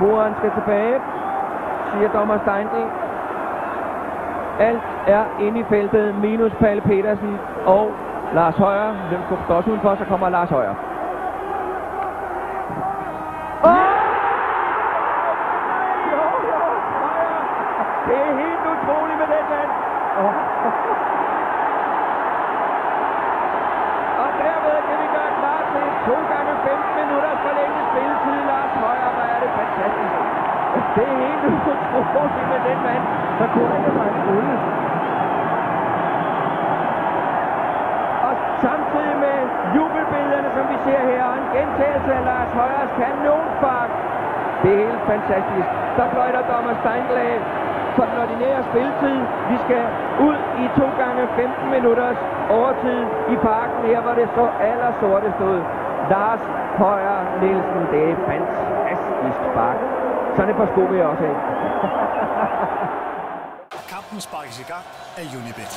Muren skal tilbage, siger dommer Steindl. Alt er inde i feltet, minus Palle Petersen og Lars Højer. Hvem går også udenfor, så kommer Lars Højer. Det er helt utroligt med den mand. Og dermed kan vi gøre klar til 2 gange 15 minutters forlænget spilletid. Lars Højer, hvor er det fantastisk. Det er helt utroligt med den mand. der kunne han være bare skulle. Og samtidig med jubelbillederne, som vi ser her, og en gentagelse af Lars Højers kanonspark. Det er helt fantastisk. Der fløjter dommer Steindl af for den ordinære spilletid. Vi skal ud i 2 gange 15 minutters overtid i parken her, hvor det så aller sorte stod. Lars Højer Nielsen, det er fantastisk spark. Sådan et par sko vil jeg også have. Kampen sparkes i gang af Unibet.